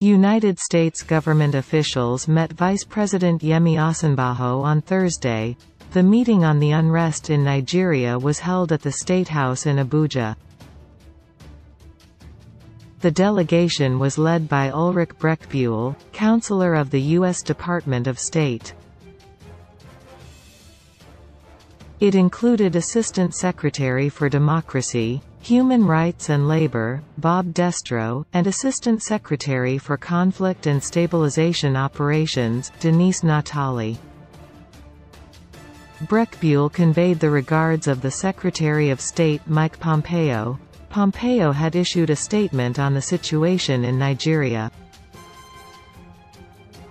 United States government officials met Vice President Yemi Osinbajo on Thursday. The meeting on the unrest in Nigeria was held at the State House in Abuja. The delegation was led by Ulrich Brechbuhl, counselor of the U.S. Department of State. It included Assistant Secretary for Democracy, Human Rights and Labor, Bob Destro, and Assistant Secretary for Conflict and Stabilization Operations, Denise Natali. Brechbuhl conveyed the regards of the Secretary of State Mike Pompeo. Pompeo had issued a statement on the situation in Nigeria.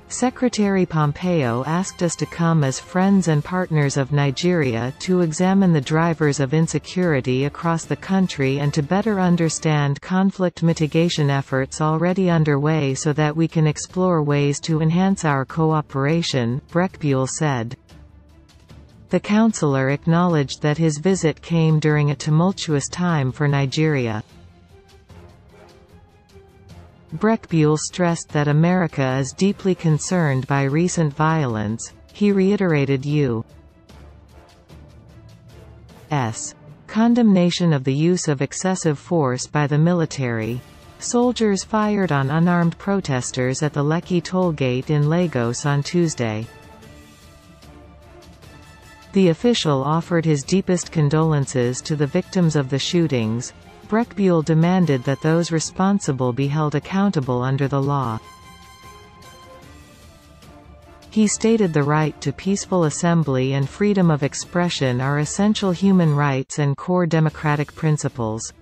Secretary Pompeo asked us to come as friends and partners of Nigeria to examine the drivers of insecurity across the country and to better understand conflict mitigation efforts already underway so that we can explore ways to enhance our cooperation, Brechbuhl said. The counselor acknowledged that his visit came during a tumultuous time for Nigeria. Brechbuhl stressed that America is deeply concerned by recent violence. He reiterated U.S. condemnation of the use of excessive force by the military. Soldiers fired on unarmed protesters at the Lekki toll gate in Lagos on Tuesday. The official offered his deepest condolences to the victims of the shootings, Brechbuhl demanded that those responsible be held accountable under the law. He stated the right to peaceful assembly and freedom of expression are essential human rights and core democratic principles.